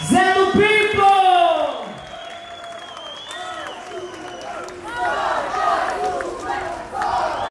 Z.